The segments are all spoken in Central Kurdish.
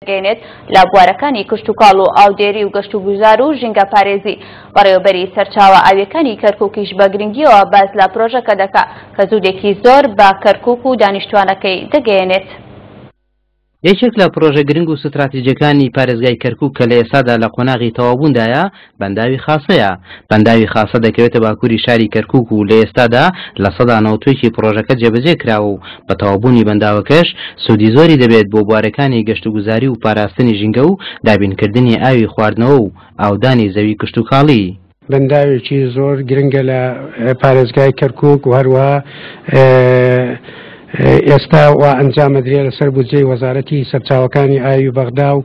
دەگەیەنێت لە بوارەکانی کشتوکاڵ و ئاودێری و گەشتوگوزار و ژینگەپارێزی. بەڕێوەبەری سەرچاوە ئاوییەکانی کەرکووکیش بە گرنگییەوە باس لە پرۆژەکە دەکا کە زوودێکی زۆر بە کەرکووک و دانیشتووانەکەی دەگەیەنێت. یەکێک لە پرۆژە گرنگ و ستراتیجییەکانی پارێزگای کەرکووک کە لە ئێستادا لە قۆناغی تەواوبووندایە، بەنداوی خاسەیە، بەنداوی خاسە دەکەوێتە باکووری شاری کەرکووک و لە ئێستادا لە سەدا نەوەد و یەکی پڕۆژەکە جێبەجێ کراوە و بە تەواوبوونی بەنداوەکەش سوودی زۆری دەبێت بۆ بوارەکانی گەشتوگوزاری و پاراستنی ژینگە و دابینکردنی ئاوی خواردنەوە و ئاودانی زەوی کشتوکاڵی. بەنداوێکی زۆر گرنگە لە پارێزگای کەرکووک و هەروەها ئێستا وا ئەنجامەدرێ لەسەر بودجەی وەزارەتی سەرچاوەکانی ئاوی بەغدا و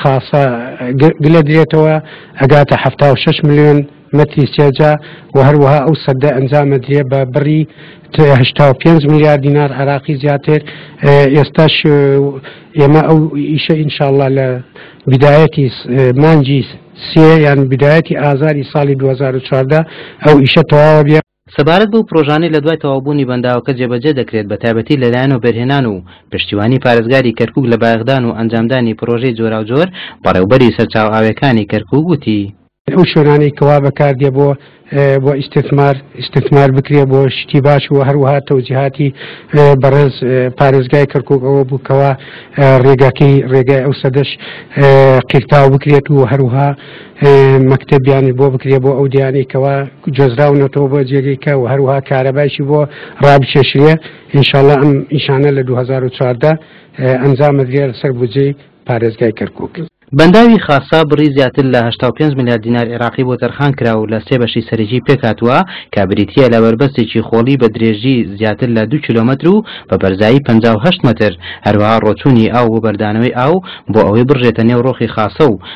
خاسە گلە درێتەوە ئەگاتە حەفتا و شەش ملیۆن مەتری سێجا و هەروەها ئەو سەدە ئەنجامە درێ بە بڕی هشتا و پێنج ملیار دینار عراقی زیاتر ئێستاش ئێمە ئەو ئیشە ئینشاءاللە لە بدایەتی مانجی سێ یان بدایەتی ئازاری ساڵی 2014 ئەو ئیشە تەواوە بێ سەبارەت بەو پرۆژانەی لە دوای تەواوبوونی بەنداوەکە جێبەجێ دەکرێت بە تایبەتی لەلایەن وەبەرهێنان و پشتیوانی پارێزگاری کەرکووک لە بایەخدان و ئەنجامدانی پرۆژەی جۆراوجۆر، بەڕێوبەری سەرچاوە ئاویەکانی کەرکووک وتی، ئەو شوێنانەی کە وا بەکار دێ بۆ بۆ ئیستثمار ئیستثمار بکرێ بۆ شتی باش و هەروەها تەوجیهاتی بەڕێز پارێزگای کەرکووک ئەوە بوو کەوا ڕێگاکەی ڕێگای ئەو سەدەش قیرتاو بکرێت و هەروها مەکتەبیانی بۆ بکرێ بۆ ئەو دیانی کەوا جۆزراونەتەوە بۆ جێگەی کە و هەروها کارەبایشی بۆ ڕابچێشرێ ئینشاالله ئەم ئیشانە لە 2014 ئەنجامە درێ سەر بودجەی پارێزگای کەرکک. بەنداوی خاسا بڕی زیاتر لە هەشتا و پێنج ملیار دینار عێراقی بۆ تەرخان کرا و لە سێ بەشی سەرەکی پێکهاتووە کە بریتییە لە بەربەستێکی خۆڵی بە درێژی زیاتر لە دوو کیلۆمەتر و بە بەرزایی پەنجا و هەشت مەتر، هەروەها ڕۆچوونی ئاو و بەردانەوەی ئاو بۆ ئەوەی بڕژێتە نێو ڕۆخی خاسە و